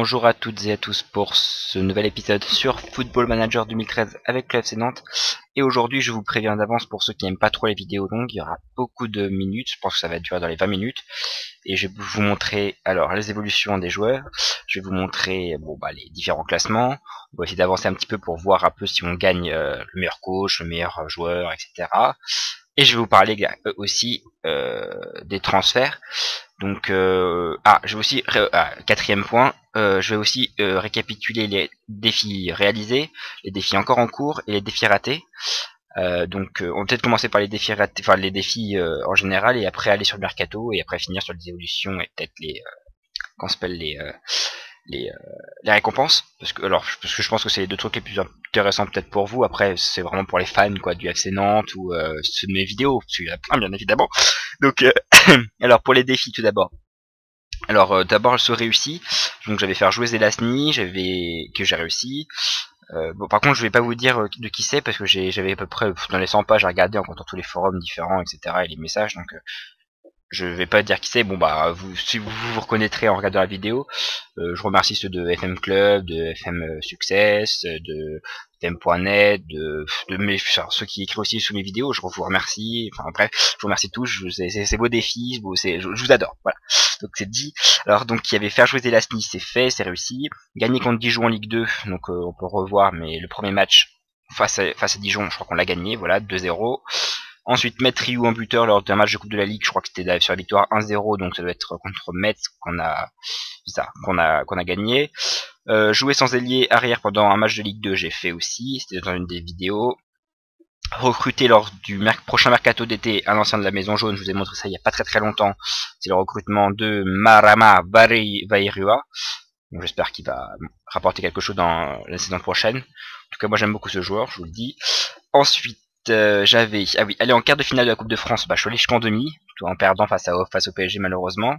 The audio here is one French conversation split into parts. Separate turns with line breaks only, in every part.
bonjour à toutes et à tous pour ce nouvel épisode sur Football Manager 2013 avec FC Nantes. Et aujourd'hui, je vous préviens d'avance pour ceux qui n'aiment pas trop les vidéos longues, il y aura beaucoup de minutes, je pense que ça va durer dans les 20 minutes. Et je vais vous montrer alors les évolutions des joueurs, je vais vous montrer bon, bah, les différents classements, on va essayer d'avancer un petit peu pour voir un peu si on gagne euh, le meilleur coach, le meilleur joueur, etc. Et je vais vous parler euh, aussi euh, des transferts. Donc, euh, ah, je vais aussi, ah, quatrième point, euh, je vais aussi euh, récapituler les défis réalisés, les défis encore en cours et les défis ratés. donc, on va peut-être commencer par les défis ratés, enfin les défis en général, et après aller sur le mercato, et après finir sur les évolutions et peut-être les, qu'on s'appelle les les, les récompenses parce que je pense que c'est les deux trucs les plus intéressants peut-être pour vous. Après c'est vraiment pour les fans quoi du FC Nantes ou euh, de mes vidéos parce qu'il plein bien évidemment. Donc alors pour les défis tout d'abord. Alors euh, d'abord ce réussi donc j'avais fait jouer Zelasny j'avais que j'ai réussi. Euh, par contre je vais pas vous dire de qui c'est parce que j'avais à peu près dans les 100 pages à regarder en comptant tous les forums différents etc et les messages. Donc je vais pas dire qui c'est, bon bah vous si vous vous reconnaîtrez en regardant la vidéo, euh, je remercie ceux de FM Club, de FM euh, Success, de FM.net, de, de mes, ceux qui écrivent aussi sous mes vidéos, je vous remercie, enfin bref, je vous remercie tous, c'est vos défis, je, je, vous adore, voilà. Donc c'est dit. Alors donc il y avait faire jouer Zelasny, c'est fait, c'est réussi. Gagner contre Dijon en Ligue 2, donc euh, on peut revoir, mais le premier match face à, face à Dijon, je crois qu'on l'a gagné, voilà, 2-0. Ensuite, mettre Ryu en buteur lors d'un match de Coupe de la Ligue, je crois que c'était sur la victoire 1-0, donc ça doit être contre Metz qu'on a ça, qu'on a qu'on a gagné. Euh, jouer sans ailier arrière pendant un match de Ligue 2, j'ai fait aussi, c'était dans une des vidéos. Recruter lors du prochain mercato d'été un ancien de la Maison Jaune, je vous ai montré ça il n'y a pas très très longtemps. C'est le recrutement de Marama Vairua. J'espère qu'il va rapporter quelque chose dans la saison prochaine. En tout cas, moi j'aime beaucoup ce joueur, je vous le dis. Ensuite, j'avais ah oui aller en quart de finale de la Coupe de France bah je suis allé jusqu'en demi tout en perdant face à face au PSG malheureusement.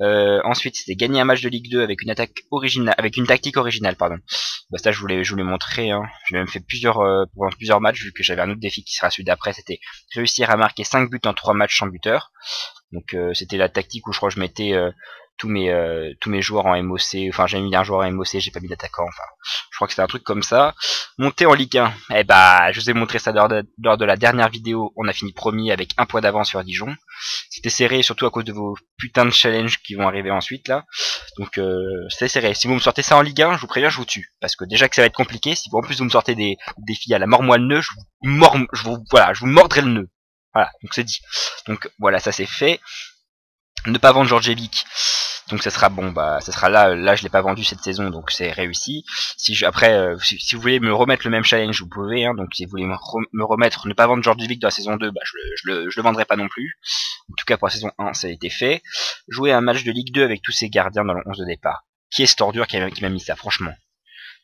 Euh, ensuite c'était gagner un match de Ligue 2 avec une attaque originale avec une tactique originale pardon. Bah ça je voulais je voulais montrer hein. j'ai même fait plusieurs euh, pendant plusieurs matchs vu que j'avais un autre défi qui sera celui d'après c'était réussir à marquer 5 buts en 3 matchs sans buteur. Donc euh, c'était la tactique où je crois que je mettais tous mes euh, tous mes joueurs en MOC, enfin j'ai mis un joueur en MOC, j'ai pas mis d'attaquant, enfin je crois que c'était un truc comme ça. Monter en Ligue 1, eh bah je vous ai montré ça lors de, lors de la dernière vidéo, on a fini premier avec un point d'avance sur Dijon. C'était serré surtout à cause de vos putains de challenges qui vont arriver ensuite là. Donc euh, c'était serré. Si vous me sortez ça en Ligue 1, je vous préviens, je vous tue. Parce que déjà que ça va être compliqué, si en plus vous me sortez des défis à la mort moi le nœud, je vous mord, je vous voilà, je vous mordrai le nœud. Voilà, donc c'est dit. Donc voilà, ça c'est fait. Ne pas vendre Georgievic. Donc ça sera bon, bah ça sera là. Là je l'ai pas vendu cette saison, donc c'est réussi. Si je, après, euh, si, vous voulez me remettre le même challenge, vous pouvez. Hein, donc si vous voulez me, remettre, ne pas vendre Georgievic dans la saison 2, bah je, je, le, je le vendrai pas non plus. En tout cas pour la saison 1, ça a été fait. Jouer un match de Ligue 2 avec tous ces gardiens dans le 11 de départ. Qui est cette ordure qui m'a mis ça, franchement?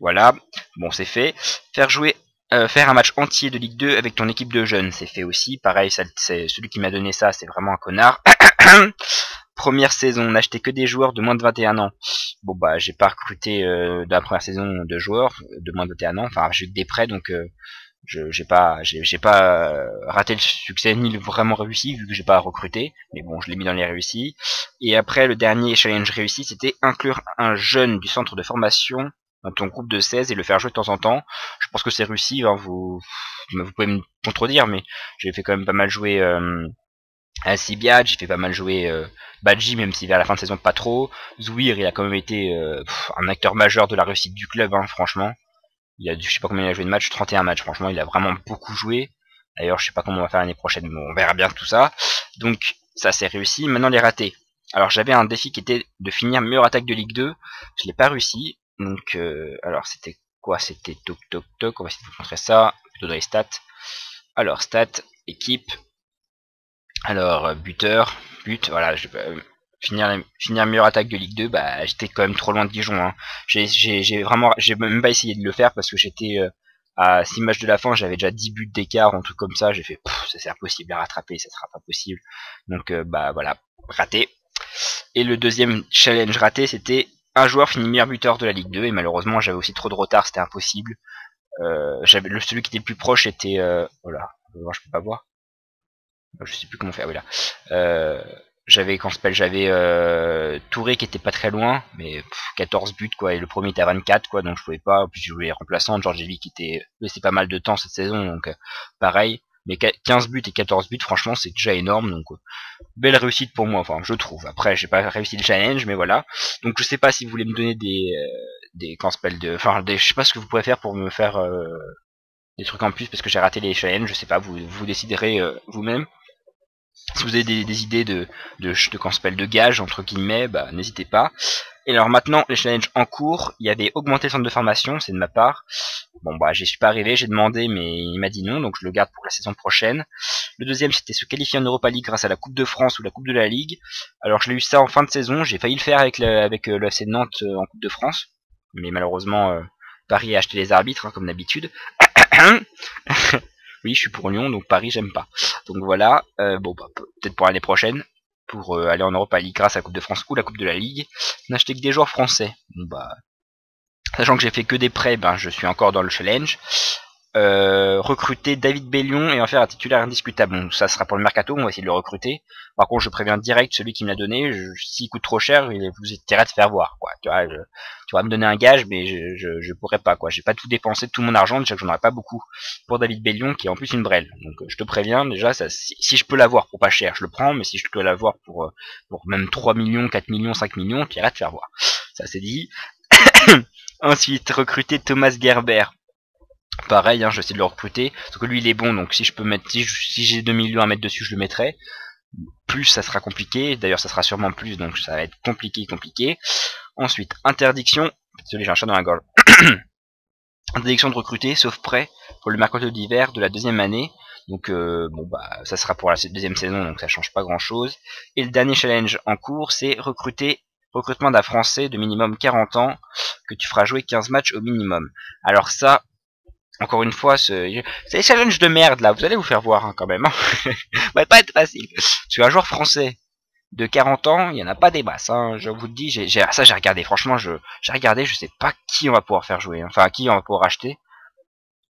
Voilà, bon c'est fait. Faire jouer euh, faire un match entier de Ligue 2 avec ton équipe de jeunes, c'est fait aussi. Pareil, c'est celui qui m'a donné ça, c'est vraiment un connard. première saison, n'acheter que des joueurs de moins de 21 ans. Bon bah j'ai pas recruté euh, dans la première saison de joueurs de moins de 21 ans, enfin j'ai eu des prêts donc euh, j'ai pas j'ai pas euh, raté le succès ni vraiment réussi vu que j'ai pas recruté. Mais bon je l'ai mis dans les réussis. Et après le dernier challenge réussi c'était inclure un jeune du centre de formation dans ton groupe de 16 et le faire jouer de temps en temps. Je pense que c'est réussi hein, vous vous pouvez me contredire mais j'ai fait quand même pas mal jouer euh, Sibiad, j'ai fait pas mal jouer euh, Badji, même si vers la fin de saison pas trop. Zouir, il a quand même été euh, un acteur majeur de la réussite du club, hein, franchement. Il a, je sais pas combien il a joué de matchs, 31 matchs, franchement, il a vraiment beaucoup joué. D'ailleurs, je sais pas comment on va faire l'année prochaine, mais on verra bien tout ça. Donc, ça c'est réussi. Maintenant, les ratés. Alors, j'avais un défi qui était de finir meilleure attaque de Ligue 2. Je l'ai pas réussi. Donc, euh, alors, c'était quoi? C'était toc toc toc. On va essayer de vous montrer ça. Plutôt dans les stats. Alors, stats, équipe, alors, euh, buteur, but, voilà, euh, finir, finir meilleure attaque de Ligue 2, bah j'étais quand même trop loin de Dijon. Hein. J'ai vraiment, j'ai même pas essayé de le faire parce que j'étais euh, à 6 matchs de la fin, j'avais déjà 10 buts d'écart, un truc comme ça. J'ai fait, ça c'est impossible à rattraper, ça sera pas possible. Donc bah voilà, raté. Et le deuxième challenge raté, c'était un joueur finit meilleur buteur de la Ligue 2, et malheureusement j'avais aussi trop de retard, c'était impossible. Euh, j'avais le celui qui était le plus proche était euh, voilà, je peux pas voir. Je sais plus comment faire, voilà. Euh, j'avais quand j'avais euh, Touré qui était pas très loin, mais 14 buts quoi, et le premier était à 24 quoi, donc je pouvais pas. Puis je jouais remplaçant, George qui était laissé pas mal de temps cette saison, donc euh, pareil. Mais 15 buts et 14 buts, franchement, c'est déjà énorme, donc euh, belle réussite pour moi, enfin je trouve. Après, j'ai pas réussi le challenge, mais voilà. Donc je sais pas si vous voulez me donner des des quand de, enfin je sais pas ce que vous pouvez faire pour me faire des trucs en plus parce que j'ai raté les challenges, je sais pas, vous vous déciderez vous-même. Si vous avez des, idées de, de, de, gage, entre guillemets, bah, n'hésitez pas. Et alors maintenant, les challenges en cours, il y avait augmenté le centre de formation, c'est de ma part. Bon bah j'y suis pas arrivé, j'ai demandé mais il m'a dit non, donc je le garde pour la saison prochaine. Le deuxième c'était se qualifier en Europa League grâce à la Coupe de France ou la Coupe de la Ligue. Alors je l'ai eu ça en fin de saison, j'ai failli le faire avec le, avec euh, le Nantes euh, en Coupe de France, mais malheureusement euh, Paris a acheté les arbitres hein, comme d'habitude. Oui, je suis pour Lyon, donc Paris, j'aime pas. Donc voilà, euh, bon, bah, peut-être pour l'année prochaine, pour euh, aller en Europa League grâce à la Coupe de France ou la Coupe de la Ligue, n'acheter que des joueurs français. Bon, bah, sachant que j'ai fait que des prêts, ben, je suis encore dans le challenge. Euh, recruter David Bellion et en faire un titulaire indiscutable. Bon, ça sera pour le mercato, on va essayer de le recruter. Par contre, je préviens direct celui qui me l'a donné, s'il coûte trop cher, il vous intérêt de faire voir. Quoi. Tu, vois, tu vas me donner un gage, mais je, je, je pourrais pas. quoi. J'ai pas tout dépensé, tout mon argent, déjà que j'en aurais pas beaucoup pour David Bellion, qui est en plus une brêle. Donc je te préviens, déjà, ça, si, je peux l'avoir pour pas cher, je le prends, mais si je peux l'avoir pour, euh, même 3 millions, 4 millions, 5 millions, iras te faire voir. Ça c'est dit. Ensuite, recruter Thomas Gerber Pareil, hein, je vais essayer de le recruter. Parce que lui, il est bon, donc si je peux mettre, si, j'ai 2 millions à mettre dessus, je le mettrai. Plus, ça sera compliqué. D'ailleurs, ça sera sûrement plus, donc ça va être compliqué, compliqué. Ensuite, interdiction. Désolé, j'ai un chat dans la gorge. interdiction de recruter, sauf prêt pour le mercato d'hiver de la deuxième année. Donc euh, bon bah ça sera pour la deuxième saison, donc ça change pas grand chose. Et le dernier challenge en cours, c'est recruter recrutement d'un Français de minimum 40 ans que tu feras jouer 15 matchs au minimum. Alors ça, encore une fois, c'est des challenges de merde là, vous allez vous faire voir hein, quand même. Hein. va pas être facile. Tu es un joueur français de 40 ans, il y en a pas des masses. Hein, je vous le dis, j'ai ça j'ai regardé. Franchement, j'ai regardé, je sais pas qui on va pouvoir faire jouer. Hein. Enfin, qui on va pouvoir acheter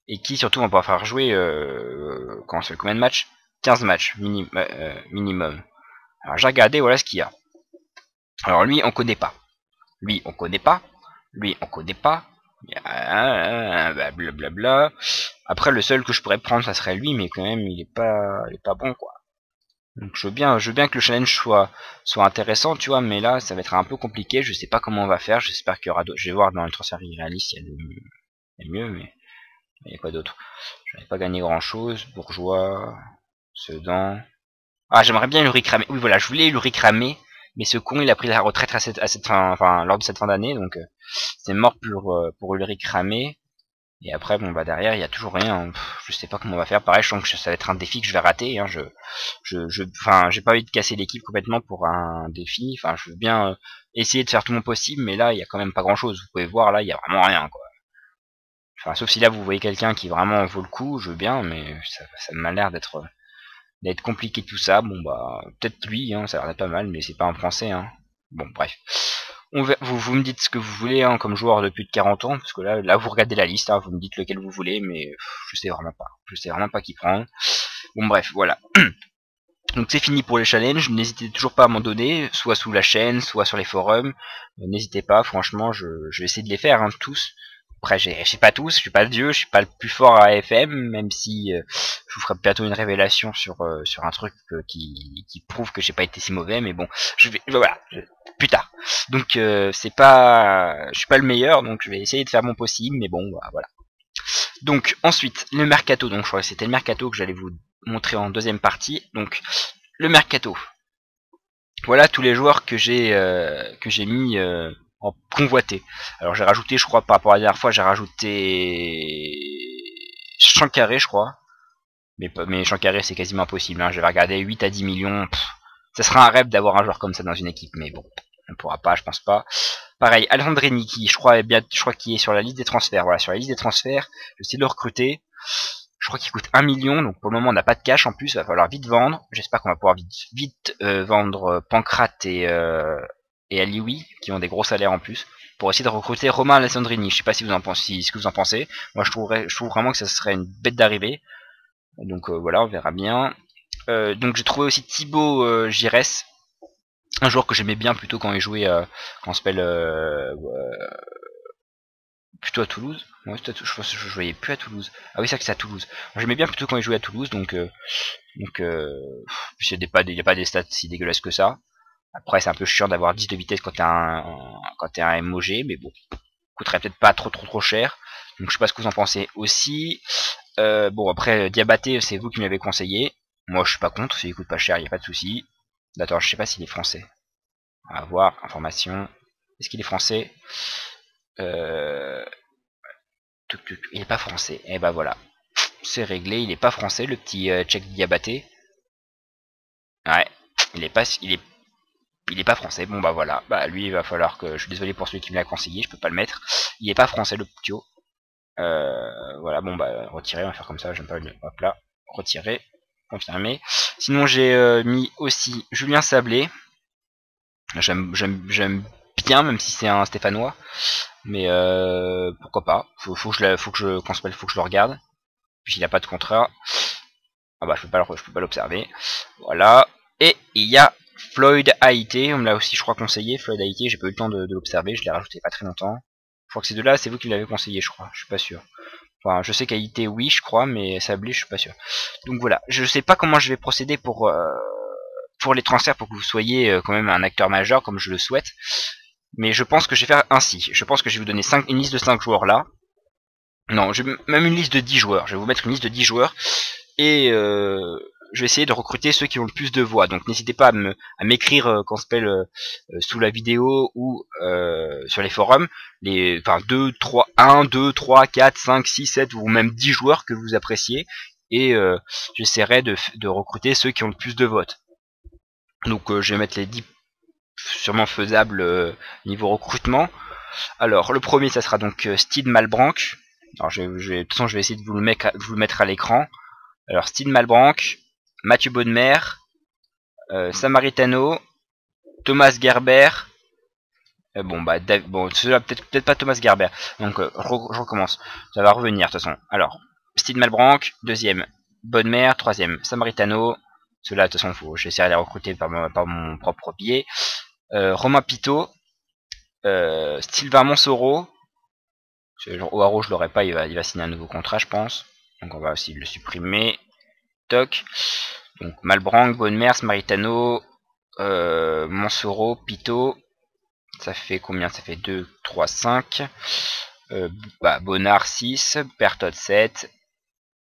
et qui surtout on va pouvoir faire jouer. Euh, quand fait combien de matchs? 15 matchs euh, euh, minimum. Alors j'ai regardé, voilà ce qu'il y a. Alors lui, on connaît pas. Lui, on connaît pas. Lui, on connaît pas. Blablabla. Après, le seul que je pourrais prendre, ça serait lui, mais quand même, il est pas, il est pas bon, quoi. Donc, je veux bien, je veux bien que le challenge soit, soit intéressant, tu vois, mais là, ça va être un peu compliqué. Je sais pas comment on va faire. J'espère qu'il y aura d'autres. Je vais voir dans le transfert irréaliste, il y a, mieux, mais il y a quoi d'autre? Je n'avais pas gagné grand chose. Bourgeois, Sedan. Ah, j'aimerais bien le cramer. Oui, voilà, je voulais le cramer mais ce con, il a pris la retraite à cette, à cette fin, enfin, lors de cette fin d'année, donc euh, mort pour, euh, pour Ulrich Ramé. Et après, bon, bah derrière, il y a toujours rien. je sais pas comment on va faire. Pareil, je sens que ça va être un défi que je vais rater. Hein. Je, je, je, enfin, j'ai pas envie de casser l'équipe complètement pour un défi. Enfin, je veux bien euh, essayer de faire tout mon possible, mais là, il y a quand même pas grand chose. Vous pouvez voir, là, il y a vraiment rien, quoi. Enfin, sauf si là, vous voyez quelqu'un qui vraiment vaut le coup, je veux bien, mais ça, ça m'a l'air d'être d'être compliqué tout ça. Bon bah peut-être lui, hein, ça a l'air pas mal, mais c'est pas un français. Hein. Bon bref. Vous, me dites ce que vous voulez hein, comme joueur de plus de 40 ans, parce que là, vous regardez la liste, hein, vous me dites lequel vous voulez, mais je sais vraiment pas. Je sais vraiment pas qui prend. Bon bref, voilà. Donc c'est fini pour les challenges, n'hésitez toujours pas à m'en donner, soit sous la chaîne, soit sur les forums. N'hésitez pas, franchement, je, je, vais essayer de les faire, hein, tous. Après, je sais pas tous, je suis pas le dieu, je suis pas le plus fort à FM, même si euh, je vous ferai bientôt une révélation sur euh, un truc euh, qui, qui prouve que j'ai pas été si mauvais, mais bon, je vais voilà, plus tard. Donc c'est pas, je suis pas le meilleur, donc je vais essayer de faire mon possible, mais bon, bah, voilà. Donc ensuite le mercato, donc je crois que c'était le mercato que j'allais vous montrer en deuxième partie. Donc le mercato. Voilà tous les joueurs que j'ai que j'ai mis en convoité. Alors j'ai rajouté, je crois, par rapport à la dernière fois, j'ai rajouté Chancaré, je crois. Mais, mais Chancaré, c'est quasiment impossible. Hein. Je vais regarder 8 à 10 millions. ça sera un rêve d'avoir un joueur comme ça dans une équipe, mais bon, on pourra pas, je pense pas. Pareil, Alejandro Niki, je crois, bien, je crois qu'il est sur la liste des transferts. Voilà, sur la liste des transferts, je vais essayer de le recruter. Je crois qu'il coûte 1 million, donc pour le moment on n'a pas de cash en plus, il va falloir vite vendre. J'espère qu'on va pouvoir vite, vite euh, vendre euh, Pancrate et, euh, et Alioui, qui ont des gros salaires en plus, pour essayer de recruter Romain Alessandrini. Je sais pas si vous en pensez, ce que vous en pensez. Moi, je trouverais, je trouve vraiment que ça serait une bête d'arrivée. Donc voilà, on verra bien. donc j'ai trouvé aussi Thibaut Gires, un joueur que j'aimais bien plutôt quand il jouait, quand on s'appelle plutôt à Toulouse. je, pense voyais plus à Toulouse. Ah oui, c'est que c'est à Toulouse. J'aimais bien plutôt quand il jouait à Toulouse, donc euh, euh, il n'y a des, pas des stats si dégueulasses que ça. Après, c'est un peu chiant d'avoir 10 de vitesse quand t'es un quand un MOG, mais bon, coûterait peut-être pas trop trop trop cher. Donc je sais pas ce que vous en pensez aussi. Euh, bon après Diabaté, c'est vous qui m'avez conseillé. Moi je suis pas contre, s'il coûte pas cher, il a pas de souci. D'accord, je sais pas s'il est français. On va voir, information. Est-ce qu'il est français? Euh, il est pas français. Et eh ben voilà. C'est réglé, il est pas français, le petit euh, Tchèque Diabaté. Ouais, il est pas il est il est pas français. Bon bah voilà. Bah lui il va falloir que je suis désolé pour celui qui me l'a conseillé, je peux pas le mettre. Il est pas français le petit euh, voilà, bon bah retirer, on va faire comme ça, j'aime pas le hop là, retirer, confirmer. Sinon j'ai euh, mis aussi Julien Sablé. J'aime bien même si c'est un stéphanois. Mais euh, pourquoi pas faut, faut, que je faut que le regarde. Puis il n'y a pas de contrat. Ah bah je je peux pas l'observer. Voilà. Et il y a Floyd Haïté, on me l'a aussi je crois conseillé, Floyd Haïté, j'ai pas eu le temps de, l'observer, je l'ai rajouté pas très longtemps. Je crois que ces deux là, c'est vous qui l'avez conseillé, je crois, je suis pas sûr. Enfin, je sais qu'Haïté oui, je crois, mais Sablé, je suis pas sûr. Donc voilà, je sais pas comment je vais procéder pour euh, pour les transferts pour que vous soyez euh, quand même un acteur majeur comme je le souhaite. Mais je pense que je vais faire ainsi. Je pense que je vais vous donner 5, une liste de 5 joueurs là. Non, je, même une liste de 10 joueurs. Je vais vous mettre une liste de 10 joueurs. Et euh, je vais essayer de recruter ceux qui ont le plus de voix. Donc n'hésitez pas à m'écrire euh, quand s'appelle euh, euh, sous la vidéo ou euh, sur les forums. Les, enfin 2, 3, 1, 2, 3, 4, 5, 6, 7 ou même 10 joueurs que vous appréciez. Et euh, j'essaierai de, de recruter ceux qui ont le plus de votes. Donc je vais mettre les 10 sûrement faisable euh, niveau recrutement. Alors, le premier, ça sera donc euh, Steve Malbranck. Alors, je, je, de toute façon, je vais essayer de vous le mettre, vous le mettre à l'écran. Alors, Steve Malbranck, Mathieu Baudemer, euh, Samaritano, Thomas Gerber. bon, bah, bon, peut-être peut pas Thomas Gerber. Donc, je, recommence. Ça va revenir, de toute façon. Alors, Steve Malbranck, deuxième. Bonnemer, troisième. Samaritano. Ceux-là, de toute façon, j'essaierai de les recruter par, mon propre biais. Euh, Romain Pito, euh, Sylvain Monsoro. Oaro, je l'aurais pas, il il va signer un nouveau contrat, je pense. Donc on va aussi le supprimer. Donc Malbranc, Bonnemers, Maritano, euh, Pito. Ça fait combien? Ça fait 2, 3, 5. Euh, bah, Bonnard 6, Bertot 7,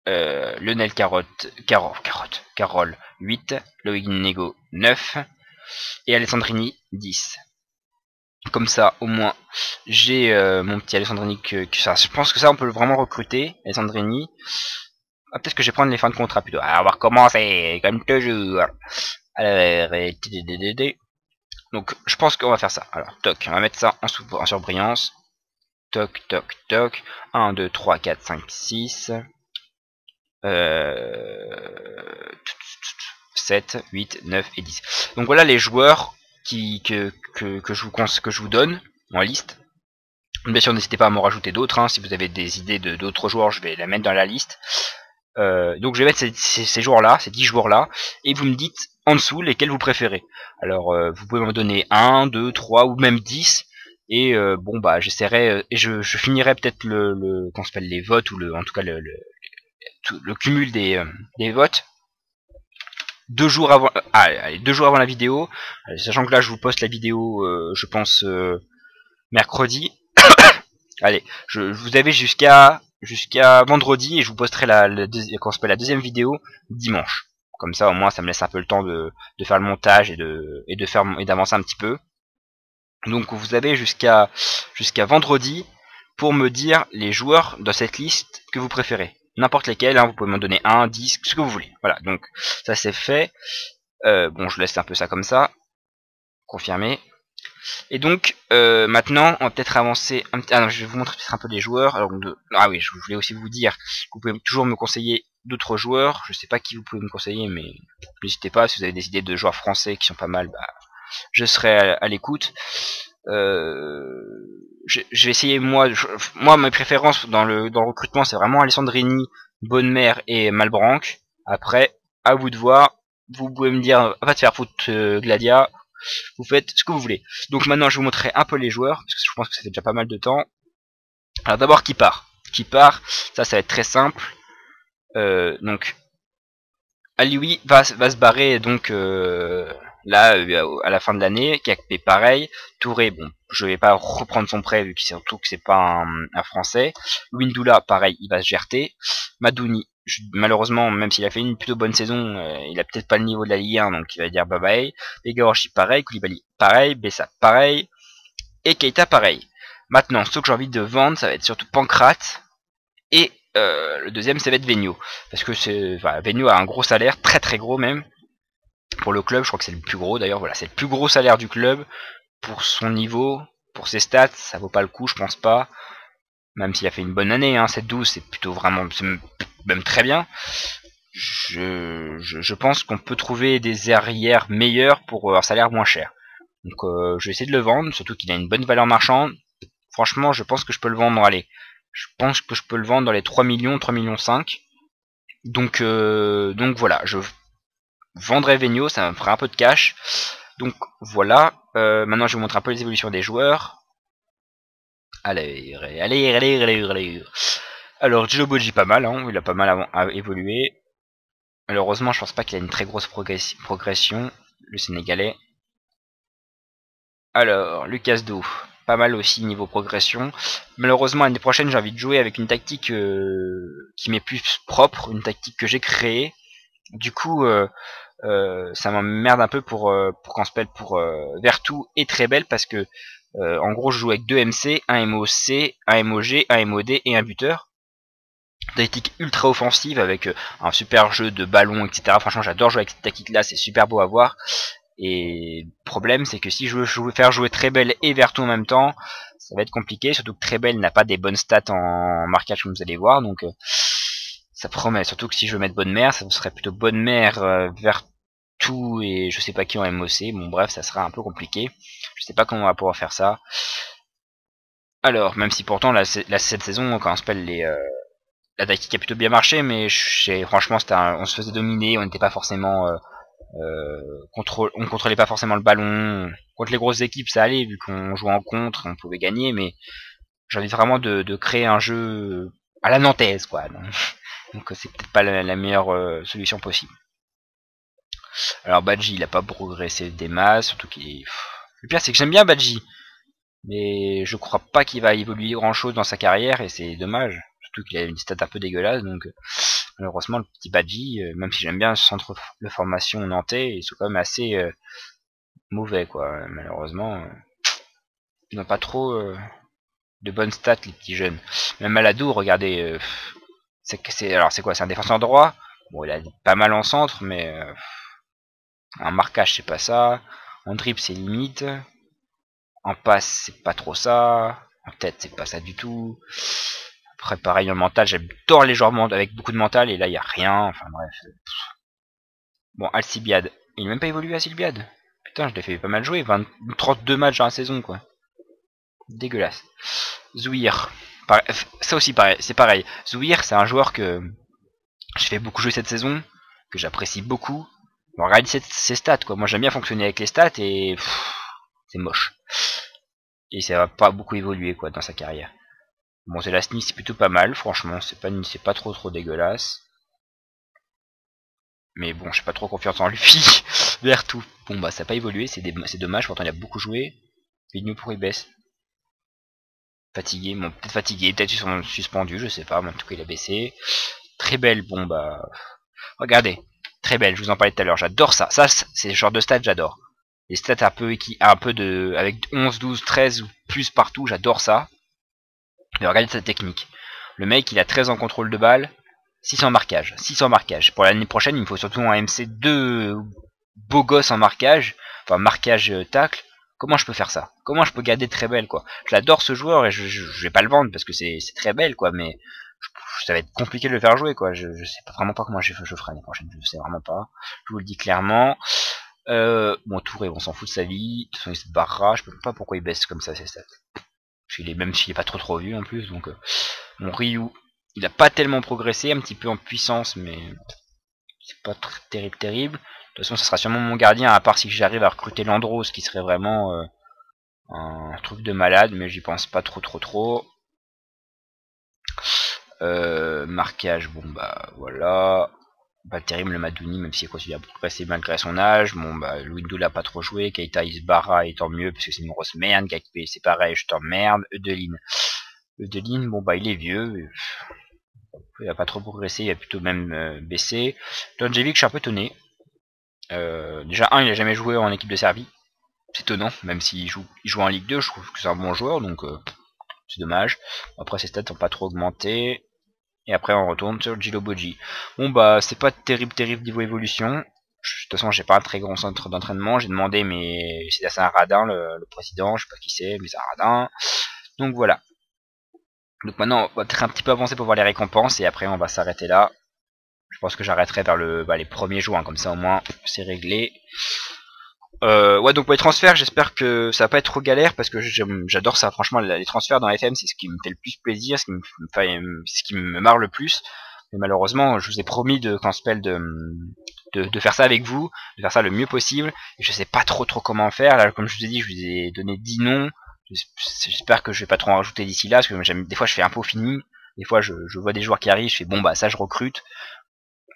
euh, Lionel Carotte, Carole, Carotte, Carole 8, Loïc Nego 9, et Alessandrini 10. Comme ça, au moins, j'ai euh, mon petit Alessandrini que, ça. Je pense que ça, on peut vraiment recruter. Alessandrini. Ah, peut-être que je vais prendre les fins de contrat plutôt. Alors, on va recommencer, comme toujours. Alors, donc, je pense qu'on va faire ça. Alors, toc, on va mettre ça en, surbrillance. Toc, toc, toc. 1, 2, 3, 4, 5, 6. Euh, 7, 8, 9 et 10. Donc voilà les joueurs que, je, vous, donne en liste. Bien sûr, n'hésitez pas à m'en rajouter d'autres. Hein. Si vous avez des idées d'autres joueurs, je vais les mettre dans la liste. Euh, donc je vais mettre ces, joueurs-là, ces 10 joueurs-là, et vous me dites en dessous lesquels vous préférez. Alors euh, vous pouvez me donner 1, 2, 3 ou même 10. Et euh, bon bah j'essaierai et je, finirai peut-être le, qu'on les votes ou le en tout cas le, cumul des, votes deux jours avant euh, allez, deux jours avant la vidéo sachant que là je vous poste la vidéo je pense mercredi allez vous avez jusqu'à jusqu'à vendredi et je vous posterai la, la, la deuxième vidéo dimanche comme ça au moins ça me laisse un peu le temps de, de faire le montage et de et de faire et d'avancer un petit peu donc vous avez jusqu'à jusqu'à vendredi pour me dire les joueurs de cette liste que vous préférez n'importe lesquels, hein, vous pouvez m'en donner un, 10, ce que vous voulez. Voilà, donc ça c'est fait. Euh, bon, je laisse un peu ça comme ça. Confirmer. Et donc, euh, maintenant, on va peut-être avancer un. Ah je vais vous montrer peut-être un peu les joueurs. Ah oui, je voulais aussi vous dire que vous pouvez toujours me conseiller d'autres joueurs. Je sais pas qui vous pouvez me conseiller, mais n'hésitez pas. Si vous avez des idées de joueurs français qui sont pas mal, bah, je serai à, l'écoute. Euh, je, vais essayer moi, moi mes préférences dans le dans le recrutement c'est vraiment Alessandrini, Bonne-Mère et Malbranck. Après, à vous de voir. Vous pouvez me dire, va te faire foutre euh, Gladia. Vous faites ce que vous voulez. Donc maintenant, je vous montrerai un peu les joueurs, parce que je pense que ça fait déjà pas mal de temps. Alors d'abord, qui part? Qui part? Ça, ça va être très simple. Euh, donc, Alioui va, se barrer donc euh, là euh, à la fin de l'année. est pareil. Touré, bon, je vais pas reprendre son prêt vu que surtout que c'est pas un, français. Windula, pareil, il va se gerter. Madouni, malheureusement, même s'il a fait une plutôt bonne saison, euh, il a peut-être pas le niveau de la Ligue 1, donc il va dire bye bye. Begorchi, pareil. Koulibaly, pareil. Bessa, pareil. Et Keita, pareil. Maintenant, ce que j'ai envie de vendre, ça va être surtout Pancrate et euh, le deuxième, ça va être Venio. Parce que c'est, Venio a un gros salaire, très très gros même. Pour le club, je crois que c'est le plus gros d'ailleurs. Voilà, c'est le plus gros salaire du club. Pour son niveau, pour ses stats, ça vaut pas le coup, je pense pas. Même s'il a fait une bonne année, hein, 7-12, c'est plutôt vraiment, même très bien. Je, pense qu'on peut trouver des arrières meilleurs pour un salaire moins cher. Donc euh, je vais essayer de le vendre, surtout qu'il a une bonne valeur marchande. Franchement, je pense que je peux le vendre, allez, je pense que je peux le vendre dans les 3 millions, 3 millions 5. Donc, euh, donc voilà, je vendrai Venio, ça me fera un peu de cash. Donc voilà, euh, maintenant je vais vous montrer un peu les évolutions des joueurs. Allez, allez, allez, allez, allez. Alors, Boji pas mal, hein, il a pas mal évolué. Malheureusement, je pense pas qu'il a une très grosse progression, le Sénégalais. Alors, Lucas Dou, pas mal aussi niveau progression. Malheureusement, l'année prochaine, j'ai envie de jouer avec une tactique euh, qui m'est plus propre, une tactique que j'ai créée. Du coup, euh, euh, ça m'emmerde un peu pour pour qu'on se pèle pour Vertu et très belle parce que en gros, je joue avec deux MC, un MOC, un MOG, un MOD et un buteur. Tactique ultra offensive avec un super jeu de ballon, etc. Franchement, j'adore jouer avec cette tactique-là, c'est super beau à voir. Et le problème, c'est que si je veux faire jouer Trebel et Vertu en même temps, ça va être compliqué, surtout que Trebel n'a pas des bonnes stats en marquage comme vous allez voir, donc euh, ça promet, surtout que si je veux mettre Bonne Mère, ça serait plutôt Bonne Mère, euh, Vertu et je sais pas qui en MOC, bon bref, ça sera un peu compliqué, je sais pas comment on va pouvoir faire ça. Alors, même si pourtant, la, cette saison, quand on se pèle les... Euh, la tactique a plutôt bien marché, mais franchement, on se faisait dominer, on n'était pas forcément euh, contrôle, on contrôlait pas forcément le ballon. Contre les grosses équipes, ça allait, vu qu'on jouait en contre, on pouvait gagner, mais j'ai envie vraiment de, créer un jeu à la nantaise, quoi. Donc c'est peut-être pas la, meilleure euh, solution possible. Alors Badji, il a pas progressé des masses, surtout qu'il... Le pire, c'est que j'aime bien Badji, mais je crois pas qu'il va évoluer grand-chose dans sa carrière, et c'est dommage. Surtout qu'il a une stat un peu dégueulasse, donc malheureusement le petit Badji, euh, même si j'aime bien ce centre de formation nantais, ils sont quand même assez euh, mauvais quoi. Malheureusement, euh, ils n'ont pas trop de bonnes stats les petits jeunes. Même Maladou, regardez, c'est alors c'est quoi C'est un défenseur droit? Bon, il a pas mal en centre, mais en marquage c'est pas ça. En dribble c'est limite. En passe c'est pas trop ça. En tête c'est pas ça du tout. Après, pareil en mental, j'adore les joueurs avec beaucoup de mental, et là, il a rien. Enfin, bref. Bon, Alcibiade. Il n'a même pas évolué Alcibiade. Putain, je l'ai fait pas mal jouer. 32 matchs dans la saison, quoi. Dégueulasse. Zouir. Ça aussi, pareil. C'est pareil. Zouir, c'est un joueur que je fais beaucoup jouer cette saison, que j'apprécie beaucoup. Regardez ses, stats, quoi. Moi, j'aime bien fonctionner avec les stats, et c'est moche. Et ça va pas beaucoup évoluer, quoi, dans sa carrière. Bon, Zelastny, c'est plutôt pas mal, franchement, c'est pas, c'est pas trop trop dégueulasse. Mais bon, j'ai pas trop confiance en lui. Vers tout. Bon, bah, ça n'a pas évolué, c'est dommage, pourtant il a beaucoup joué. Vignou pour baisse. Fatigué, bon, peut-être fatigué, peut-être suspendu, je sais pas, mais en tout cas il a baissé. Très belle, bon bah... Regardez, très belle, je vous en parlais tout à l'heure, j'adore ça. Ça, c'est le genre de stats, j'adore. Les stats un peu, un peu de... avec 11, 12, 13 ou plus partout, j'adore ça. Mais regardez sa technique. Le mec, il a 13 en contrôle de balle, 6 en marquage. 6 en marquage. Pour l'année prochaine, il me faut surtout un MC2 beau gosse en marquage. Enfin, marquage euh, tacle. Comment je peux faire ça? Comment je peux garder très belle, quoi? J'adore ce joueur et je, je, vais pas le vendre parce que c'est très belle, quoi. Mais ça va être compliqué de le faire jouer, quoi. Je, sais pas, vraiment pas comment je, ferai l'année prochaine. Je sais vraiment pas. Je vous le dis clairement. Euh, bon, Touré, on s'en fout de sa vie. De toute façon, il se barrera. Je sais pas pourquoi il baisse comme ça ses stats. Même s'il est pas trop trop vu en plus. Donc, euh, mon Ryu, il a pas tellement progressé. Un petit peu en puissance, mais c'est pas terrible, terrible. De toute façon, ça sera sûrement mon gardien, à part si j'arrive à recruter Landros, qui serait vraiment euh, un truc de malade, mais j'y pense pas trop, trop, trop. Euh, marquage, bon bah voilà. Pas terrible le Madouni, même s'il continue à progresser malgré son âge. Bon bah Louindou l'a pas trop joué, Keita barra et tant mieux parce que c'est une grosse merde, Gakpe c'est pareil, je t'emmerde, Eudeline. Eudeline, bon bah il est vieux, il a pas trop progressé, il a plutôt même euh, baissé. Donjevic, je suis un peu étonné. Euh, déjà, un, il a jamais joué en équipe de Serbie. C'est étonnant, même s'il joue, il joue en Ligue 2, je trouve que c'est un bon joueur, donc c'est dommage. Après, ses stats n'ont pas trop augmenté. Et après, on retourne sur Gilo Boji. Bon, bah, c'est pas terrible, terrible niveau évolution. De toute façon, j'ai pas un très grand centre d'entraînement. J'ai demandé, mais c'est un radin, le, président, je sais pas qui c'est, mais c'est un radin. Donc voilà. Donc maintenant, on va être un petit peu avancer pour voir les récompenses, et après, on va s'arrêter là. Je pense que j'arrêterai vers le, bah, les premiers jours, hein, comme ça au moins, c'est réglé. Euh, ouais, donc pour les transferts, j'espère que ça va pas être trop galère parce que j'adore ça. Franchement, les transferts dans FM, c'est ce qui me fait le plus plaisir, ce qui me, ce qui me marre le plus. Mais malheureusement, je vous ai promis de quand de, de, de, faire ça avec vous, de faire ça le mieux possible. Et je sais pas trop trop comment faire. Là, comme je vous ai dit, je vous ai donné 10 noms. J'espère que je vais pas trop en rajouter d'ici là, parce que des fois je fais un peu fini. Des fois, je, je vois des joueurs qui arrivent, je fais bon bah ça je recrute.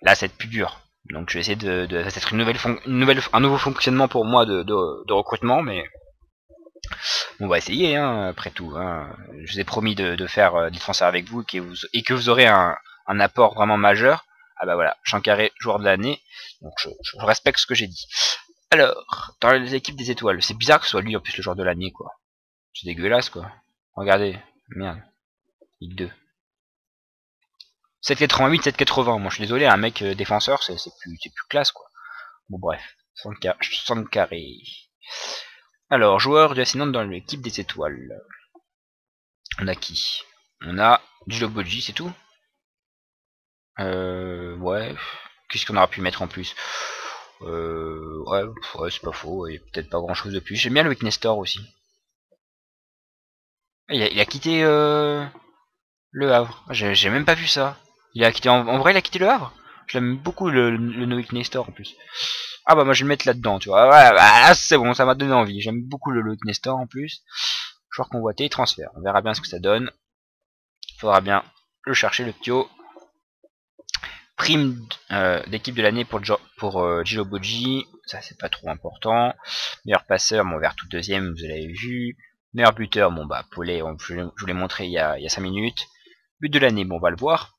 Là, c'est plus dur. Donc je vais essayer de, de être une nouvelle, une nouvelle, un nouveau fonctionnement pour moi de, de, recrutement, mais on va essayer hein, après tout. Hein. Je vous ai promis de, de faire euh, des avec vous et que vous, et que vous aurez un, un apport vraiment majeur. Ah bah voilà, Chancaré, joueur de l'année. Donc je, je, respecte ce que j'ai dit. Alors, dans les équipes des étoiles, c'est bizarre que ce soit lui en plus le joueur de l'année quoi. C'est dégueulasse quoi. Regardez, merde. Ligue 2. 7,88, 7,80. Moi, je suis désolé, un mec euh, défenseur, c'est plus, plus classe, quoi. Bon, bref. 100 carré. Alors, joueur de la dans l'équipe des étoiles. On a qui? On a Boji, c'est tout? Euh... Ouais. Qu'est-ce qu'on aura pu mettre en plus? Euh, ouais, ouais c'est pas faux, il peut-être pas grand chose de plus. J'aime bien le Weak Nestor aussi. Il a, il a quitté euh, le Havre. J'ai même pas vu ça. Il a quitté en, vrai, il a quitté le Havre. Je l'aime beaucoup le, le Nestor en plus. Ah bah moi je vais le mettre là-dedans, tu vois. Ouais, bah, c'est bon, ça m'a donné envie. J'aime beaucoup le Noik Nestor en plus. Joueur convoité, transfert. On verra bien ce que ça donne. Faudra bien le chercher le Ptio. Prime euh, d'équipe de l'année pour, pour euh. Ça c'est pas trop important. Meilleur passeur, bon vers tout deuxième, vous l'avez vu. Meilleur buteur, bon bah Paulet, je, vous l'ai montré il y, a, il y a 5 minutes. But de l'année, bon on va le voir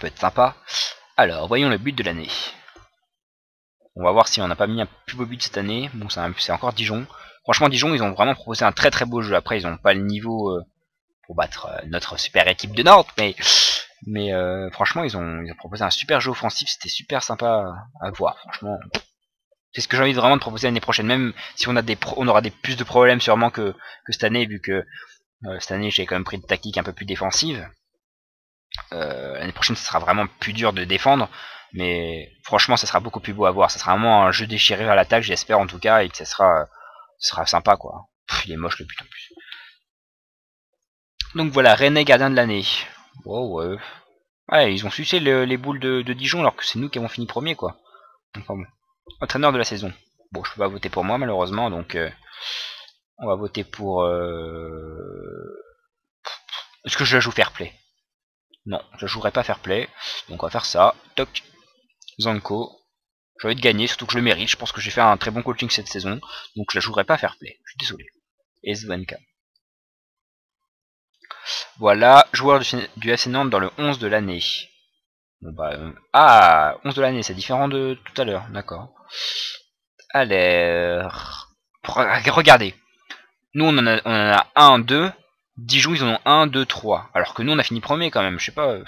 peut être sympa. Alors, voyons le but de l'année. On va voir si on n'a pas mis un plus beau but cette année. Bon, c'est encore Dijon. Franchement, Dijon, ils ont vraiment proposé un très très beau jeu. Après, ils n'ont pas le niveau euh, pour battre euh, notre super équipe de Nantes, mais euh, franchement, ils ont, proposé un super jeu offensif. C'était super sympa à, voir. Franchement, c'est ce que j'ai envie vraiment de proposer l'année prochaine. Même si on aura des plus de problèmes sûrement que que cette année, vu que cette année j'ai quand même pris une tactique un peu plus défensive. Euh, l'année prochaine, ce sera vraiment plus dur de défendre. Mais franchement, ça sera beaucoup plus beau à voir. Ça sera vraiment un jeu déchiré à l'attaque, j'espère en tout cas, et que ça sera, sera sympa quoi. il est moche le but en plus. Donc voilà, René gardien de l'année. Oh ouais. Ouais, ils ont sucé les boules de, Dijon alors que c'est nous qui avons fini premier quoi. Enfin bon. Entraîneur de la saison. Bon, je peux pas voter pour moi malheureusement, donc euh, on va voter pour. Euh... Est-ce que je joue fair play? Non, je jouerai pas fair play. Donc on va faire ça. Toc. Zanko. J'ai envie de gagner, surtout que je le mérite. Je pense que j'ai fait un très bon coaching cette saison. Donc je la jouerai pas fair play. Je suis désolé. Et Zvenka. Voilà, joueur du, du dans le 11 de l'année. Bah, euh, ah, 11 de l'année, c'est différent de tout à l'heure, d'accord. Alors, regardez. Nous on en a, on en a 1, 2, Dijon, ils en ont 1, 2, 3. Alors que nous, on a fini premier quand même. Je sais pas. Euh,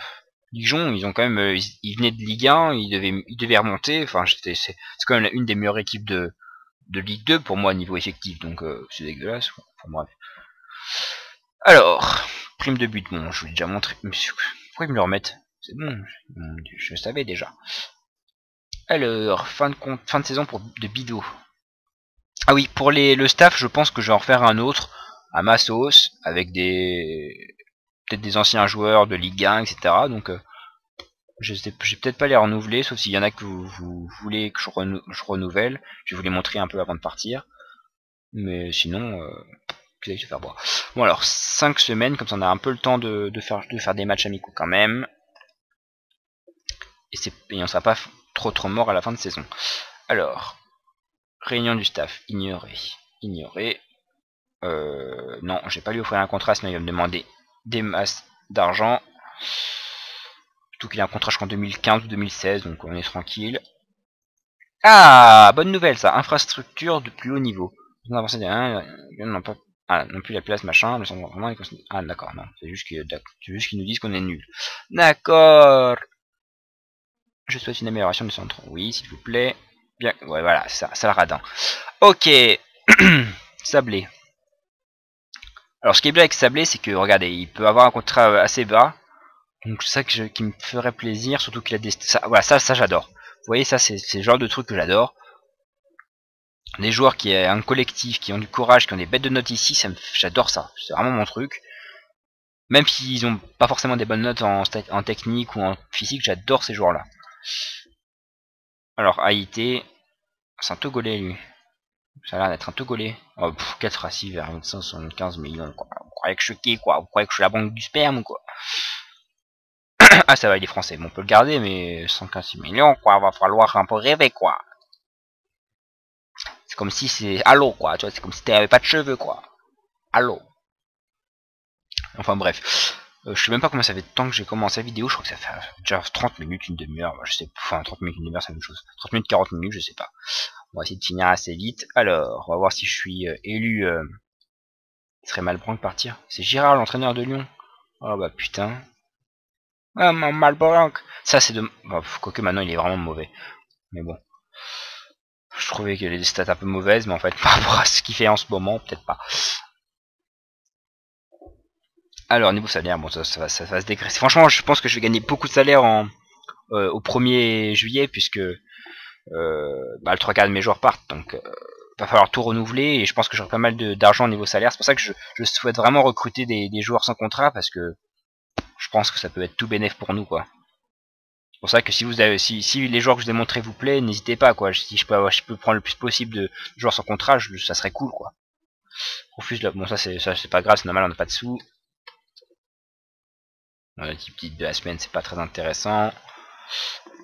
Dijon, ils ont quand même, euh, ils, venaient de Ligue 1, ils devaient, ils devaient remonter. Enfin, c'est quand même une des meilleures équipes de, de Ligue 2 pour moi niveau effectif. Donc euh, c'est dégueulasse. Enfin bref. Alors, prime de but. Bon, je vous l'ai déjà montré. Pourquoi ils me le remettent? C'est bon. Je, je savais déjà. Alors, fin de, fin de saison pour de Bido. Ah oui, pour les, le staff, je pense que je vais en refaire un autre à ma sauce, avec des peut-être des anciens joueurs de Ligue 1, etc. Donc, euh, je vais peut-être pas les renouveler, sauf s'il y en a que vous, voulez que je, renouvelle. Je vais vous les montrer un peu avant de partir. Mais sinon, euh, vous allez se faire boire. Bon alors, 5 semaines, comme ça on a un peu le temps de, faire, de faire des matchs amicaux quand même. Et, et on sera pas trop trop mort à la fin de saison. Alors, réunion du staff, ignorer, ignorer. Euh, non, j'ai pas lui offrir un contrat, sinon il va me demander des masses d'argent. Surtout qu'il a un contrat jusqu'en 2015 ou 2016, donc on est tranquille. Ah, bonne nouvelle ça, infrastructure de plus haut niveau. Non, pas, ah, non plus la place machin, vraiment Ah d'accord, non, c'est juste qu'ils nous disent qu'on est nul. D'accord. Je souhaite une amélioration du centre. Oui, s'il vous plaît. Bien, ouais, voilà, ça, ça le radin. Ok. Sablé. Alors, ce qui est bien avec Sablé, c'est que, regardez, il peut avoir un contrat assez bas. Donc, c'est ça qui me ferait plaisir, surtout qu'il a des... Voilà, ça, ça j'adore. Vous voyez, ça, c'est le genre de truc que j'adore. Des joueurs qui ont un collectif, qui ont du courage, qui ont des bêtes de notes ici, j'adore ça. C'est vraiment mon truc. Même s'ils ont pas forcément des bonnes notes en, technique ou en physique, j'adore ces joueurs-là. Alors, Haïti, c'est un Togolais, lui. Ça a l'air d'être un Togolais. Oh, pff, 4 à 6 vers 575 millions, quoi. Vous croyez que je suis quoi? Vous croyez que je suis la banque du sperme, quoi? Ah, ça va, il est français. Bon, on peut le garder, mais 115 millions, quoi. Va falloir un peu rêver, quoi. C'est comme si c'est... Allô, quoi. Tu vois, c'est comme si t'avais pas de cheveux, quoi. Allô. Enfin, bref. Euh, je sais même pas combien ça fait temps que j'ai commencé la vidéo, je crois que ça fait déjà 30 minutes, une demi-heure, je sais enfin 30 minutes, une demi-heure c'est la même chose. 30 minutes, 40 minutes, je sais pas. On va essayer de finir assez vite. Alors, on va voir si je suis euh, élu. Euh... Il serait Malbranc de partir. C'est Girard, l'entraîneur de Lyon. Oh bah putain. Ah mon Malbranc. Ça c'est de... Bon, quoique maintenant il est vraiment mauvais. Mais bon. Je trouvais avait des stats un peu mauvaises, mais en fait par rapport à ce qu'il fait en ce moment, peut-être pas. Alors, niveau salaire, bon, ça, va, ça, va se dégraisser. Franchement, je pense que je vais gagner beaucoup de salaire en, euh, au 1er juillet, puisque euh, bah, le 3 quarts de mes joueurs partent. Donc, euh, va falloir tout renouveler, et je pense que j'aurai pas mal d'argent au niveau salaire. C'est pour ça que je, souhaite vraiment recruter des, joueurs sans contrat, parce que je pense que ça peut être tout bénéf pour nous, quoi. C'est pour ça que si vous avez, si, les joueurs que je vous ai montrés vous plaît, n'hésitez pas, quoi. Si je peux, prendre le plus possible de joueurs sans contrat, ça serait cool, quoi. Refuse bon ça c'est ça c'est pas grave, c'est normal, on n'a pas de sous. Le type de la semaine, c'est pas très intéressant.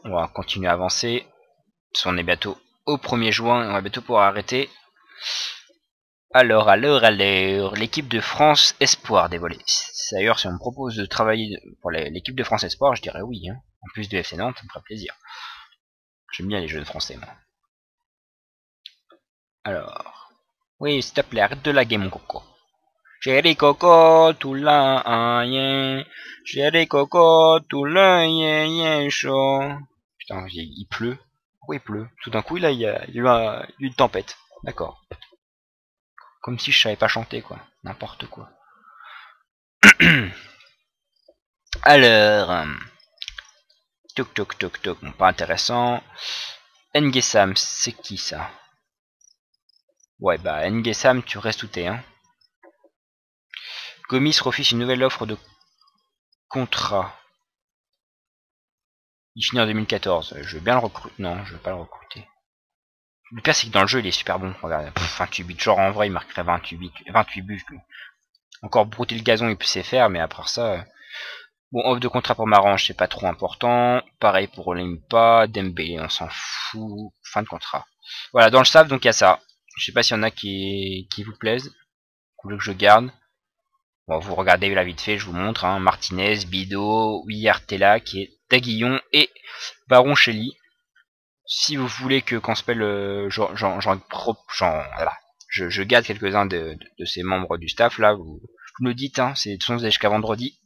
On va continuer à avancer. On est bientôt au 1er juin, on va bientôt pouvoir arrêter. Alors, à l'heure, l'équipe de France Espoir dévoilée. D'ailleurs, si on me propose de travailler pour l'équipe de France Espoir, je dirais oui. Hein. En plus du FC Nantes, ça me ferait plaisir. J'aime bien les jeux de français, moi. Alors, oui, s'il te plaît, arrête de laguer mon coco. Chéri coco, tout un yen. Chéri coco, tout là, yen, yen, chaud. Putain, il, pleut. Pourquoi il pleut? Tout d'un coup, il y a, une tempête. D'accord. Comme si je savais pas chanter, quoi. N'importe quoi. Alors... Toc toc toc toc, bon, pas intéressant. Ngesam, c'est qui ça? Ouais, bah Ngesam, tu restes où t'es, hein? Gomis refuse une nouvelle offre de contrat. Il finit en 2014. Je veux bien le recruter. Non, je veux pas le recruter. Le pire, c'est que dans le jeu, il est super bon. Regarde, 28 buts. Genre, en vrai, il marquerait 28 buts. 28 buts. Encore brouter le gazon, il s'y faire, mais après ça... Euh, bon, offre de contrat pour Marange, c'est pas trop important. Pareil pour Limpa, Dembélé, on s'en fout. Fin de contrat. Voilà, dans le staff, donc il y a ça. Je sais pas s'il y en a qui, qui vous plaisent. Vous voulez que je garde. Bon, vous regardez la vite fait, je vous montre. Hein, Martinez, Bido, Tella, qui est Daguillon et Baron Shelly. Si vous voulez que quand euh, j'en voilà, je, je garde quelques-uns de, de, ces membres du staff, là, vous, vous le dites, hein, c'est de toute jusqu'à vendredi.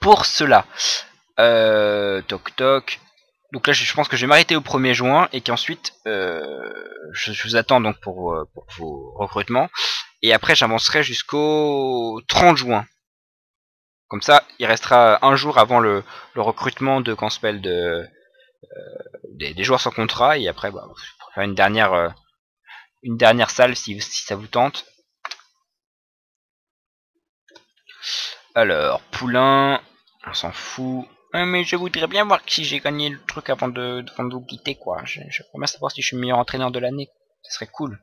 Pour cela, euh, toc toc, donc là, je pense que je vais m'arrêter au 1er juin et qu'ensuite, euh, je, vous attends donc pour, euh, pour vos recrutements. Et après, j'avancerai jusqu'au 30 juin. Comme ça, il restera un jour avant le, recrutement de Canspell de des, joueurs sans contrat et après bah, faire une dernière une dernière salle si, si ça vous tente. Alors, Poulain, on s'en fout. mais je voudrais bien voir si j'ai gagné le truc avant de, vous quitter, quoi. Je, je bien savoir si je suis le meilleur entraîneur de l'année. Ce serait cool.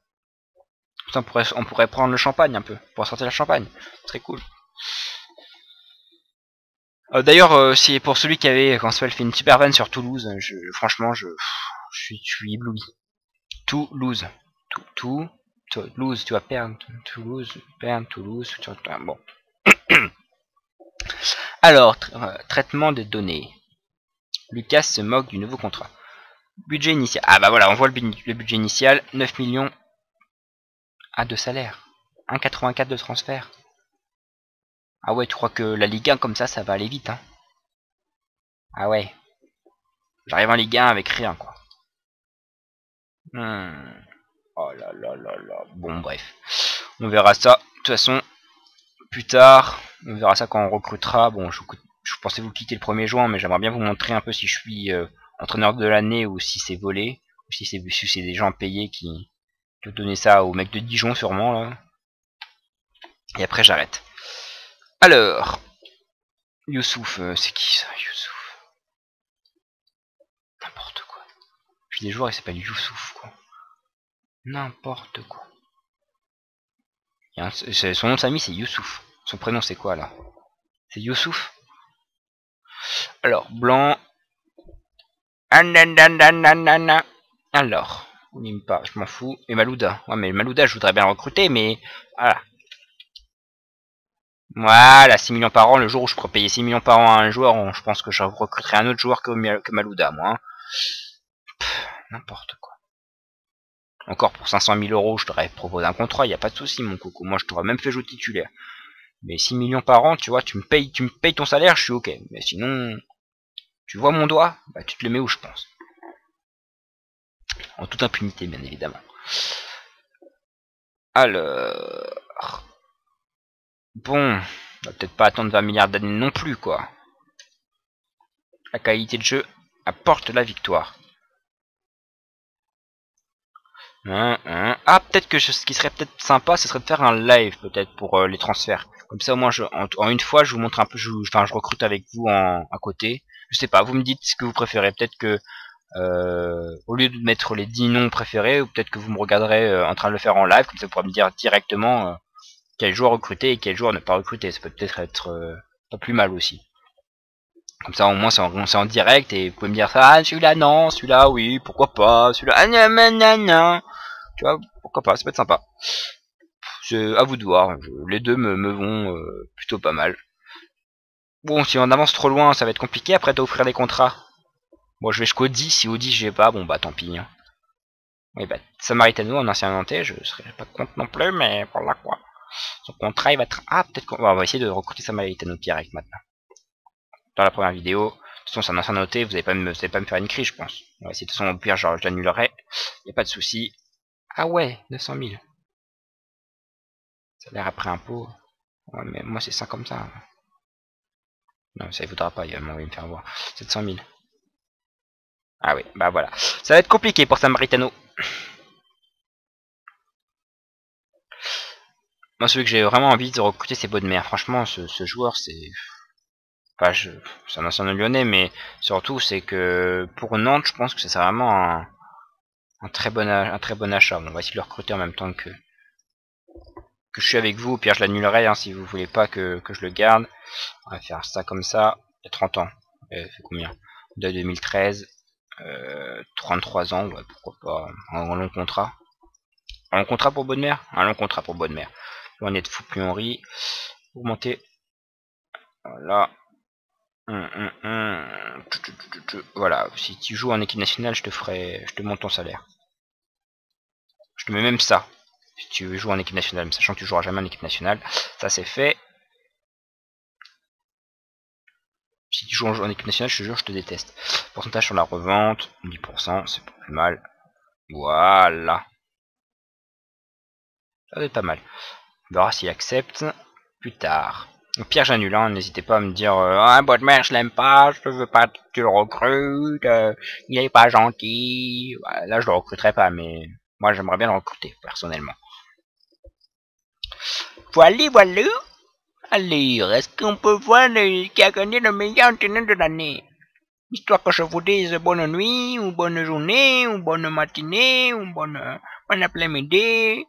On pourrait, prendre le champagne un peu, pour sortir la champagne. Serait cool. Euh, d'ailleurs, euh, c'est pour celui qui avait, quand fait une super vanne sur Toulouse, je, franchement, je, suis, je ébloui. Toulouse. Tout, tout, Toulouse, tu vas perdre. Toulouse, perdre, Toulouse. Bon. Alors, euh, traitement des données. Lucas se moque du nouveau contrat. Budget initial. Ah bah voilà, on voit le, budget initial. 9 millions à de salaire. 1,84 de transfert. Ah ouais, tu crois que la Ligue 1 comme ça, ça va aller vite, hein? Ah ouais. J'arrive en Ligue 1 avec rien, quoi. Hmm. Oh là là là là. Bon, bref. On verra ça. De toute façon, plus tard, on verra ça quand on recrutera. Bon, je, je pensais vous quitter le 1er juin, mais j'aimerais bien vous montrer un peu si je suis euh, entraîneur de l'année ou si c'est volé, ou si c'est si des gens payés qui, qui ont donné ça au mec de Dijon sûrement là. Et après j'arrête. Alors, Youssouf, euh, c'est qui ça, Youssouf? N'importe quoi. Puis des joueurs il s'appelle Youssouf quoi. N'importe quoi. son nom de famille c'est Youssouf. Son prénom c'est quoi là? C'est Youssouf? Alors, blanc. Alors, on pas, je m'en fous. Et Malouda. Ouais, mais Malouda, je voudrais bien recruter, mais voilà. Voilà, 6 millions par an. Le jour où je pourrais payer 6 millions par an à un joueur, je pense que je recruterai un autre joueur que, Malouda, moi. Hein. N'importe quoi. Encore pour 500 000 euros, je t'aurais proposé un contrat, il a pas de souci, mon coco. Moi, je t'aurais même fait jouer titulaire. Mais 6 millions par an, tu vois, tu me payes, tu me payes ton salaire, je suis ok. Mais sinon, tu vois mon doigt, bah tu te le mets où je pense. En toute impunité, bien évidemment. Alors... Bon, on va peut-être pas attendre 20 milliards d'années non plus, quoi. La qualité de jeu apporte la victoire. Hein, hein. Ah, peut-être que ce qui serait peut-être sympa, ce serait de faire un live, peut-être, pour euh, les transferts. Comme ça, au moins, je, en, une fois, je vous montre un peu, je, enfin, je recrute avec vous en, à côté. Je sais pas, vous me dites ce que vous préférez. Peut-être que, euh, au lieu de mettre les 10 noms préférés, ou peut-être que vous me regarderez euh, en train de le faire en live, comme ça vous pourrez me dire directement quel joueur recruter et quel joueur ne pas recruter. Ça peut peut-être être, pas plus mal aussi. Comme ça, au moins, c'est en, en, direct et vous pouvez me dire ça, ah, celui-là, non, celui-là, oui, pourquoi pas, celui-là, ah, non, Tu vois, pourquoi pas, ça peut être sympa. C'est à vous de voir, les deux me, me vont euh, plutôt pas mal. Bon, si on avance trop loin, ça va être compliqué après d'offrir des contrats. Bon, je vais jusqu'au 10, si au 10 j'ai pas, bon bah tant pis. Hein. Oui, bah, Samaritano en ancien nantais, je serais pas contre non plus, mais voilà quoi. Son contrat il va être... Ah, peut-être qu'on va essayer de recruter Samaritano direct maintenant dans la première vidéo. De toute façon, c'est un ancien noté, vous n'allez pas, me, pas me faire une crise, je pense. On va essayer, de toute façon, au pire, genre, je l'annulerai. N'y a pas de souci. Ah ouais, 900 000. Ça a l'air après impôt. Ouais, mais moi, c'est ça comme ça. Non, ça ne voudra pas, il va me faire voir. 700 000. Ah oui, bah voilà. Ça va être compliqué pour Samaritano. Moi, celui que j'ai vraiment envie de recruter, c'est Baudemer. Franchement, ce, joueur, c'est c'est un ancien lyonnais, mais surtout c'est que pour Nantes, je pense que c'est vraiment un, très bon un très bon achat. on va essayer de le recruter en même temps que que je suis avec vous. Au pire, je l'annulerai hein, si vous voulez pas que, je le garde. On va faire ça comme ça. Il y a 30 ans. Euh, fait combien? De 2013. 33 ans, ouais, pourquoi pas. Un, long contrat. Un contrat pour Bonne Mère Un long contrat pour Bonne Mère. On est de fou plus. Augmenter. Voilà. Hum, hum, hum. Voilà, si tu joues en équipe nationale, je te ferai, je te monte ton salaire. Je te mets même ça. Si tu veux jouer en équipe nationale, sachant que tu joueras jamais en équipe nationale, ça c'est fait. Si tu joues en équipe nationale, je te jure, je te déteste. Pourcentage sur la revente, 10%, c'est pas mal. Voilà. Ça va pas mal. On verra s'il accepte plus tard. Au pire, j'annule. N'hésitez pas à me dire euh, Ah, bonne mère, je l'aime pas, je veux pas que tu le recrutes, euh, il est pas gentil. là, je le recruterai pas, mais moi, j'aimerais bien le recruter, personnellement. Voilà, voilà. Allez, est-ce qu'on peut voir qui a gagné le meilleur entraîneur de l'année? Histoire que je vous dise bonne nuit, ou bonne journée, ou bonne matinée, ou bonne, bonne après-midi.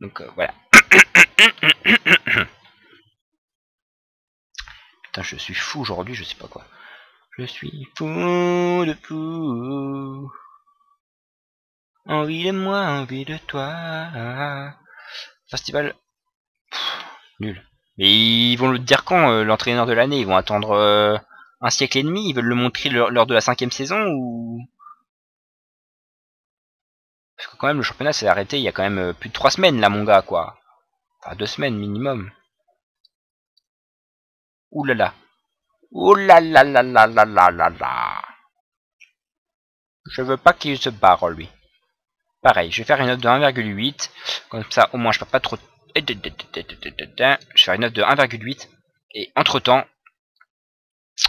Donc, euh, voilà. Putain, je suis fou aujourd'hui, je sais pas quoi. Je suis fou de fou. Envie de moi, envie de toi. Festival. nul. Mais ils vont le dire quand, euh, l'entraîneur de l'année? Ils vont attendre euh, un siècle et demi Ils veulent le montrer lors de la cinquième saison ou Parce que quand même, le championnat s'est arrêté il y a quand même euh, plus de trois semaines, là, mon gars, quoi. Enfin, deux semaines minimum. Ouh là là. Ouh là là là là là là là là. Je veux pas qu'il se barre, lui. Pareil, je vais faire une note de 1,8. Comme ça, au moins, je perds pas trop... Je vais faire une note de 1,8. Et entre-temps...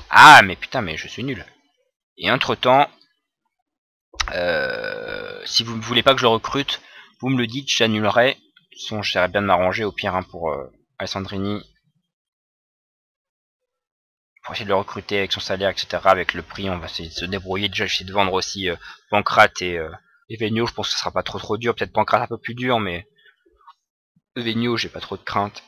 Ah, mais putain, mais je suis nul. Et entre-temps... Euh, si vous ne voulez pas que je le recrute, vous me le dites, j'annulerai. Façon, j'essaierai bien de m'arranger au pire hein, pour euh, Alessandrini. Pour essayer de le recruter avec son salaire, etc. Avec le prix, on va essayer de se débrouiller. Déjà, j'essaie de vendre aussi euh, Pancrate et... Venio, je pense que ce sera pas trop trop dur. Peut-être Pancrate un peu plus dur, mais Venio, j'ai pas trop de crainte.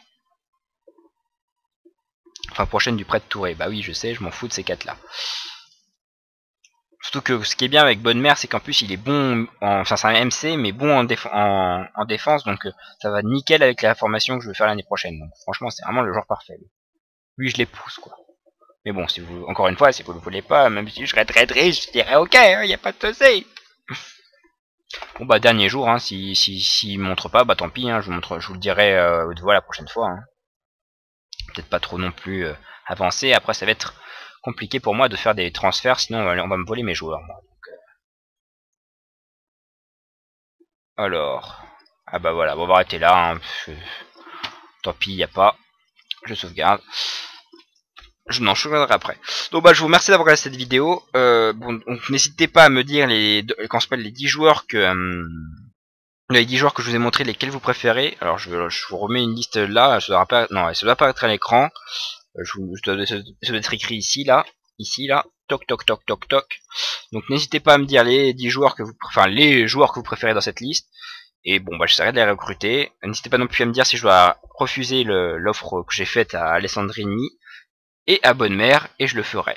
Enfin, prochaine du prêt de Touré. Bah oui, je sais, je m'en fous de ces quatre-là. Surtout que ce qui est bien avec Bonne Mère, c'est qu'en plus il est bon, en, enfin c'est un MC, mais bon en, en, défense, donc euh, ça va nickel avec la formation que je veux faire l'année prochaine. Donc franchement, c'est vraiment le genre parfait. Lui, je les pousse, quoi. Mais bon, si vous, encore une fois, si vous le voulez pas, même si je serais très triste, je dirais ok, il hein, n'y a pas de souci. Bon bah dernier jour, hein, si si s'il montre pas, bah tant pis, hein, je vous montre, je vous le dirai euh, de la prochaine fois. Hein. Peut-être pas trop non plus euh, avancé. Après ça va être compliqué pour moi de faire des transferts, sinon on va, me voler mes joueurs. Euh. Alors, ah bah voilà, bon, on va arrêter là. Hein, tant pis, y a pas. Je sauvegarde. Je n'en reviendrai après. Donc bah je vous remercie d'avoir regardé cette vidéo. Euh, n'hésitez pas à me dire les les 10 joueurs que euh, les 10 joueurs que je vous ai montré lesquels vous préférez? Alors je, je vous remets une liste là, ça doit pas non, ça doit apparaître à l'écran. Euh, je, je ça doit être écrit ici là, ici là. Toc toc toc toc toc. Donc n'hésitez pas à me dire les 10 joueurs que vous enfin les joueurs que vous préférez dans cette liste. Et bon bah j'essaierai de les recruter. N'hésitez pas non plus à me dire si je dois refuser l'offre que j'ai faite à Alessandrini et à bonne mère, et je le ferai.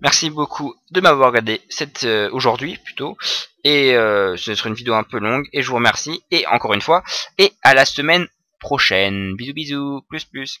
Merci beaucoup de m'avoir regardé cette euh, aujourd'hui plutôt. Et euh, ce sera une vidéo un peu longue. Et je vous remercie. Et encore une fois. Et à la semaine prochaine. Bisous bisous. Plus plus.